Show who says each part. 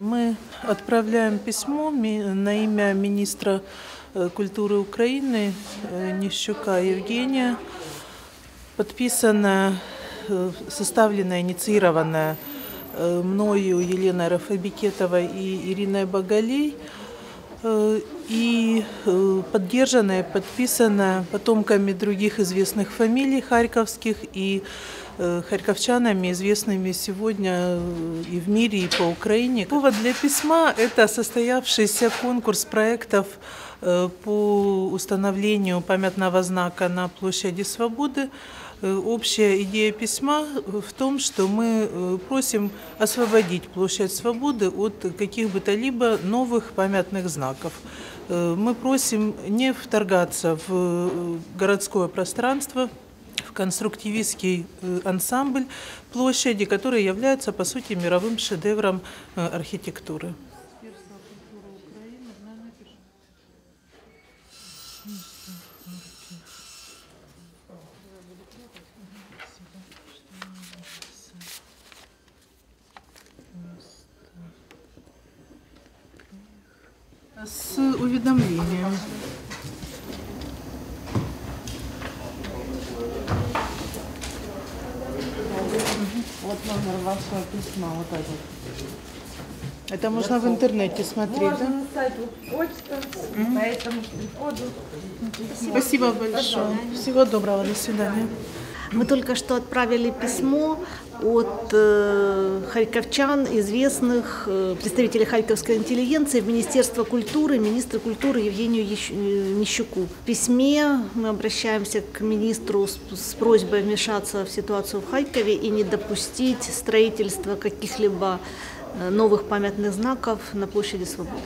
Speaker 1: Мы отправляем письмо на имя министра э, культуры Украины э, Нищука Евгения, подписанное, э, составленное, инициированное мною Еленой Рафабикетовой и Ириной Багалей – и поддержанное, подписанное потомками других известных фамилий харьковских и Э, харьковчанами, известными сегодня э, и в мире, и по Украине. Повод для письма – это состоявшийся конкурс проектов э, по установлению памятного знака на площади Свободы. Общая идея письма в том, что мы просим освободить площадь Свободы от каких бы то либо новых памятных знаков. Мы просим не вторгаться в городское пространство, конструктивистский э, ансамбль площади, который является, по сути, мировым шедевром э, архитектуры. С уведомлением.
Speaker 2: Вот номер вашего письма, вот этот.
Speaker 1: Это можно в интернете смотреть,
Speaker 2: можно
Speaker 1: да?
Speaker 2: на сайт почта, mm-hmm. по этому приходу.
Speaker 1: Спасибо большое. Всего доброго, до свидания.
Speaker 3: Мы только что отправили письмо от э, харьковчан, известных э, представителей харьковской интеллигенции в Министерство культуры, министра культуры Евгению Ещ... Э, Нищуку. В письме мы обращаемся к министру с, с просьбой вмешаться в ситуацию в Харькове и не допустить строительства каких-либо э, новых памятных знаков на площади Свободы.